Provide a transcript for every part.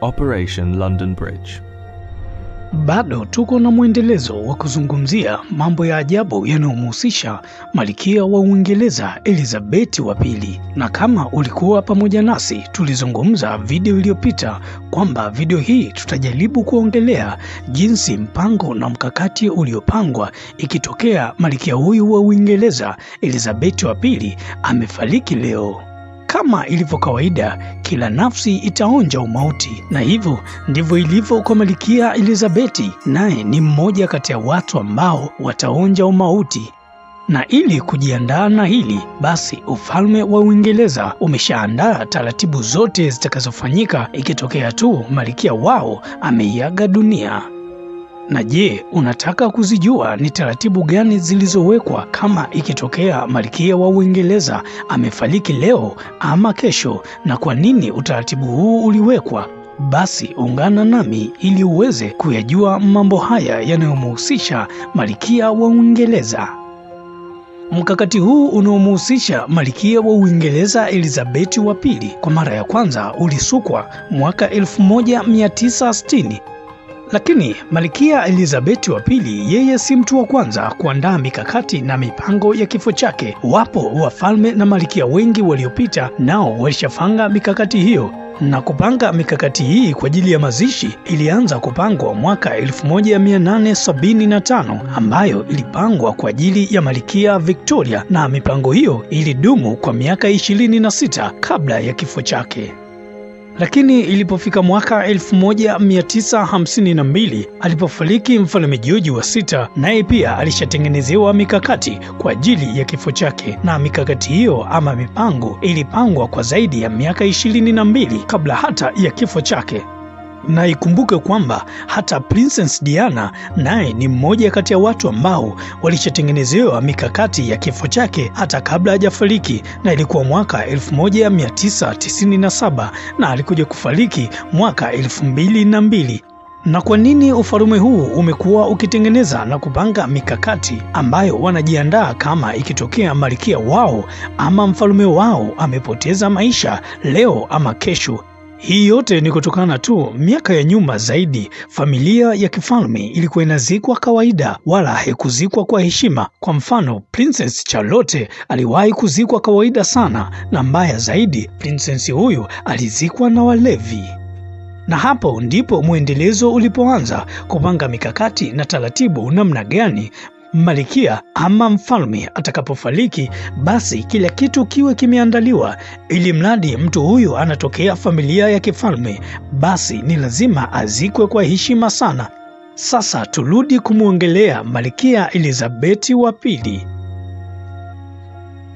Operation London Bridge. Bado tuko na mwendelezo wa kuzungumzia mambo ya ajabu yanayomhusisha Malkia wa Uingereza Elizabeth wa pili, na kama ulikuwa pamoja nasi, tulizungumza video iliyopita kwamba video hii tutajaribu kuongelea jinsi mpango na mkakati uliopangwa ikitokea Malkia huyu wa Uingereza Elizabeth wa pili amefariki leo. Kama ilivyo kawaida, kila nafsi itaonja umauti, na hivyo ndivyo ilivyo kwa Malkia Elizabeti, naye ni mmoja kati ya watu ambao wataonja umauti. Na ili kujiandaa na hili, basi ufalme wa Uingereza umeshaandaa taratibu zote zitakazofanyika ikitokea tu malkia wao ameiaga dunia. Na je, unataka kuzijua ni taratibu gani zilizowekwa kama ikitokea malkia wa Uingereza amefariki leo ama kesho, na kwa nini utaratibu huu uliwekwa? Basi ungana nami ili uweze kuyajua mambo haya yanayomhusisha malkia wa Uingereza. Mkakati huu unaomhusisha malkia wa Uingereza Elizabeth wa pili kwa mara ya kwanza ulisukwa mwaka 1960 lakini Malkia Elizabeth wa pili yeye si mtu wa kwanza kuandaa mikakati na mipango ya kifo chake. Wapo wafalme na malkia wengi waliopita nao walishafanga mikakati hiyo na kupanga mikakati hii kwa ajili ya mazishi ilianza kupangwa mwaka 1875 ambayo ilipangwa kwa ajili ya Malkia Victoria, na mipango hiyo ilidumu kwa miaka 26 kabla ya kifo chake. Lakini ilipofika mwaka 1952 alipofariki mfalme George wa sita, naye pia alishatengenezewa mikakati kwa ajili ya kifo chake, na mikakati hiyo ama mipango ilipangwa kwa zaidi ya miaka 22 kabla hata ya kifo chake na ikumbuke kwamba hata Princess Diana naye ni mmoja kati ya watu ambao walishatengenezewa mikakati ya kifo chake hata kabla hajafariki, na ilikuwa mwaka 1997 na alikuja kufariki mwaka 2002. Na kwa nini ufalme huu umekuwa ukitengeneza na kupanga mikakati ambayo wanajiandaa kama ikitokea malkia wao ama mfalme wao amepoteza maisha leo ama kesho? Hii yote ni kutokana tu miaka ya nyuma zaidi, familia ya kifalme ilikuwa inazikwa kawaida, wala haikuzikwa kwa heshima. Kwa mfano, Princess Charlotte aliwahi kuzikwa kawaida sana, na mbaya zaidi, princess huyu alizikwa na walevi na hapo ndipo mwendelezo ulipoanza kupanga mikakati na taratibu namna gani Malkia ama mfalme atakapofariki, basi kila kitu kiwe kimeandaliwa, ili mradi mtu huyu anatokea familia ya kifalme, basi ni lazima azikwe kwa heshima sana. Sasa turudi kumwongelea Malkia Elizabeti wa pili.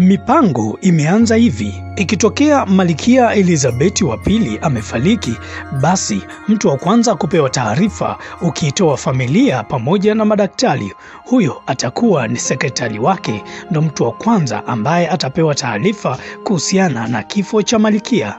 Mipango imeanza hivi: ikitokea Malkia Elizabeth wa pili amefariki, basi mtu wa kwanza kupewa taarifa, ukiitoa familia pamoja na madaktari, huyo atakuwa ni sekretari wake, ndo mtu wa kwanza ambaye atapewa taarifa kuhusiana na kifo cha malkia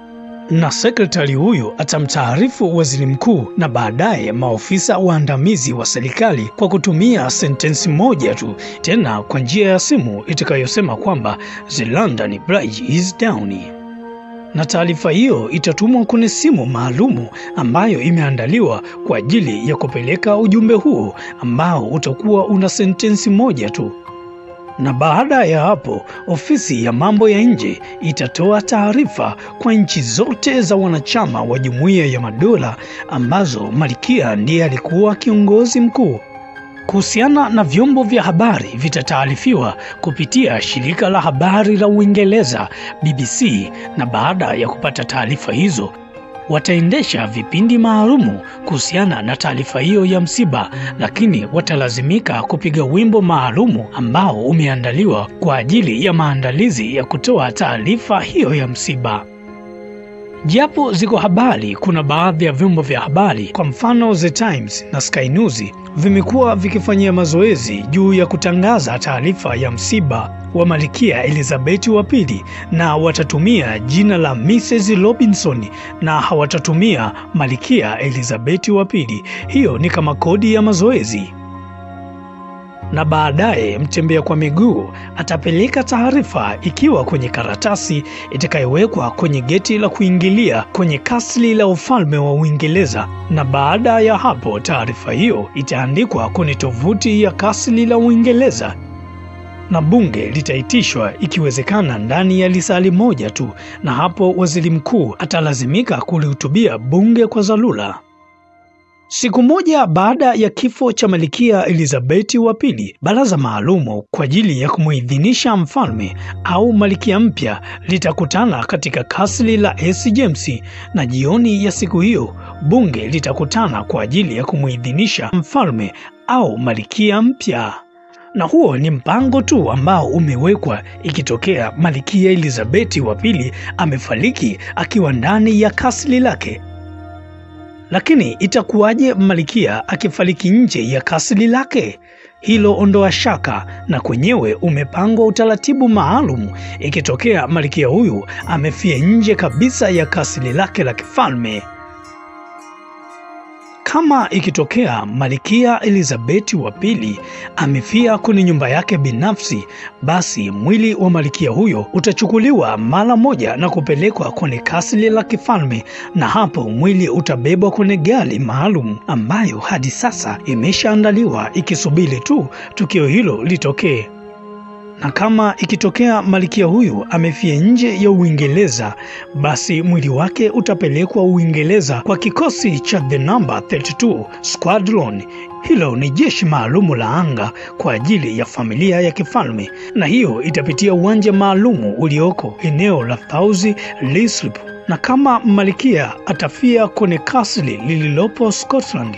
na sekretari huyo atamtaarifu waziri mkuu na baadaye maofisa waandamizi wa serikali kwa kutumia sentensi moja tu, tena kwa njia ya simu itakayosema kwamba the London Bridge is down. Na taarifa hiyo itatumwa kwenye simu maalumu ambayo imeandaliwa kwa ajili ya kupeleka ujumbe huo ambao utakuwa una sentensi moja tu na baada ya hapo ofisi ya mambo ya nje itatoa taarifa kwa nchi zote za wanachama wa Jumuiya ya Madola ambazo malikia ndiye alikuwa kiongozi mkuu. Kuhusiana na vyombo vya habari vitataarifiwa kupitia shirika la habari la Uingereza BBC, na baada ya kupata taarifa hizo wataendesha vipindi maalumu kuhusiana na taarifa hiyo ya msiba, lakini watalazimika kupiga wimbo maalumu ambao umeandaliwa kwa ajili ya maandalizi ya kutoa taarifa hiyo ya msiba. Japo ziko habari, kuna baadhi ya vyombo vya habari, kwa mfano The Times na Sky News, vimekuwa vikifanyia mazoezi juu ya kutangaza taarifa ya msiba wa Malkia Elizabeth wa pili, na watatumia jina la Mrs Robinson na hawatatumia Malkia Elizabeth wa pili. Hiyo ni kama kodi ya mazoezi. Na baadaye mtembea kwa miguu atapeleka taarifa ikiwa kwenye karatasi itakayowekwa kwenye geti la kuingilia kwenye kasli la ufalme wa Uingereza, na baada ya hapo taarifa hiyo itaandikwa kwenye tovuti ya kasli la Uingereza na bunge litaitishwa ikiwezekana ndani ya lisali moja tu, na hapo waziri mkuu atalazimika kulihutubia bunge kwa dharura. Siku moja baada ya kifo cha Malkia Elizabeth wa pili, baraza maalumu kwa ajili ya kumuidhinisha mfalme au malkia mpya litakutana katika kasri la S James, na jioni ya siku hiyo bunge litakutana kwa ajili ya kumuidhinisha mfalme au malkia mpya na huo ni mpango tu ambao umewekwa ikitokea Malkia Elizabeth wa pili amefariki akiwa ndani ya kasri lake. Lakini itakuwaje malikia akifariki nje ya kasri lake? Hilo ondoa shaka, na kwenyewe umepangwa utaratibu maalum ikitokea malkia huyu amefia nje kabisa ya kasri lake la kifalme. Kama ikitokea Malkia Elizabeth wa pili amefia kwenye nyumba yake binafsi, basi mwili wa malkia huyo utachukuliwa mara moja na kupelekwa kwenye kasri la kifalme, na hapo mwili utabebwa kwenye gari maalum ambayo hadi sasa imeshaandaliwa ikisubiri tu tukio hilo litokee na kama ikitokea malkia huyu amefia nje ya Uingereza, basi mwili wake utapelekwa Uingereza kwa kikosi cha the number 32 squadron. Hilo ni jeshi maalumu la anga kwa ajili ya familia ya kifalme, na hiyo itapitia uwanja maalumu ulioko eneo la Thousi Leaslip. Na kama malkia atafia kwenye kasri lililopo Scotland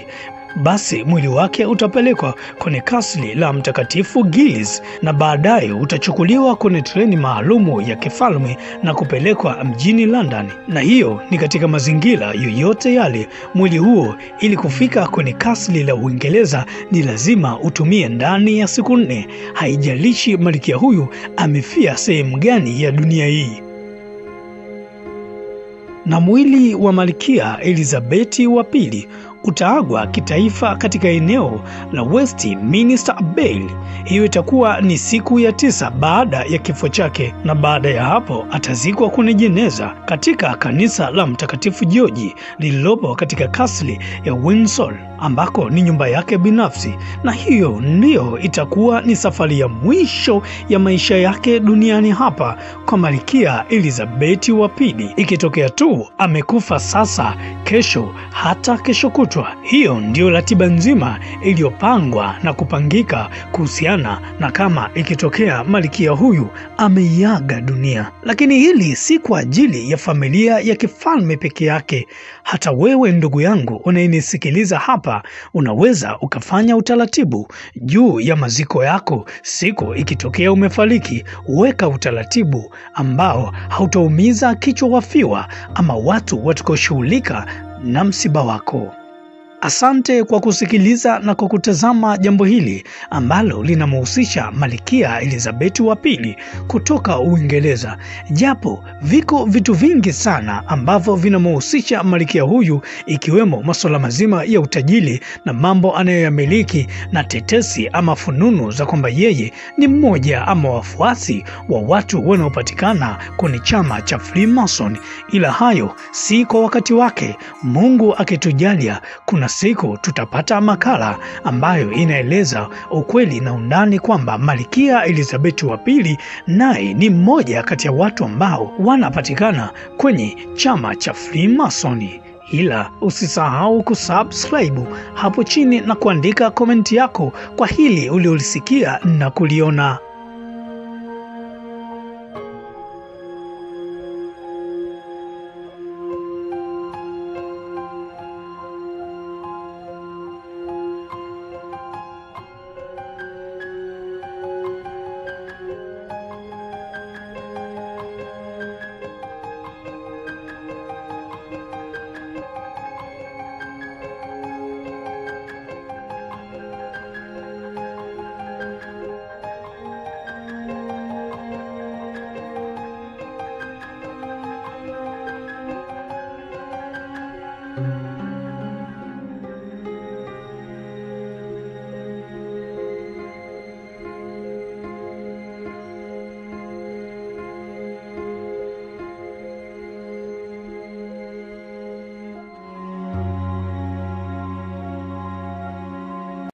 basi mwili wake utapelekwa kwenye kasri la Mtakatifu Giles na baadaye utachukuliwa kwenye treni maalumu ya kifalme na kupelekwa mjini London. Na hiyo ni katika mazingira yoyote yale, mwili huo ili kufika kwenye kasri la Uingereza ni lazima utumie ndani ya siku nne, haijalishi malkia huyu amefia sehemu gani ya dunia hii. Na mwili wa malkia Elizabeti wa pili utaagwa kitaifa katika eneo la Westminster Abbey. Hiyo itakuwa ni siku ya tisa baada ya kifo chake, na baada ya hapo atazikwa kwenye jeneza katika kanisa la Mtakatifu George lililopo katika kasli ya Windsor ambako ni nyumba yake binafsi, na hiyo ndiyo itakuwa ni safari ya mwisho ya maisha yake duniani hapa kwa malkia Elizabeth wa pili, ikitokea tu amekufa sasa, kesho, hata kesho kutwa. Hiyo ndiyo ratiba nzima iliyopangwa na kupangika kuhusiana na kama ikitokea malkia huyu ameiaga dunia. Lakini hili si kwa ajili ya familia ya kifalme peke yake. Hata wewe ndugu yangu unayenisikiliza hapa, unaweza ukafanya utaratibu juu ya maziko yako. Siku ikitokea umefariki, weka utaratibu ambao hautaumiza kichwa wafiwa ama watu watakaoshughulika na msiba wako. Asante kwa kusikiliza na kwa kutazama jambo hili ambalo linamhusisha Malkia Elizabeth wa pili kutoka Uingereza. Japo viko vitu vingi sana ambavyo vinamhusisha malkia huyu, ikiwemo masuala mazima ya utajiri na mambo anayoyamiliki na tetesi ama fununu za kwamba yeye ni mmoja ama wafuasi wa watu wanaopatikana kwenye chama cha Freemason, ila hayo si kwa wakati wake. Mungu akitujalia, kuna siku tutapata makala ambayo inaeleza ukweli na undani kwamba Malkia Elizabeth wa pili naye ni mmoja kati ya watu ambao wanapatikana kwenye chama cha Freemasoni. Ila usisahau kusubscribe hapo chini na kuandika komenti yako kwa hili uliolisikia na kuliona.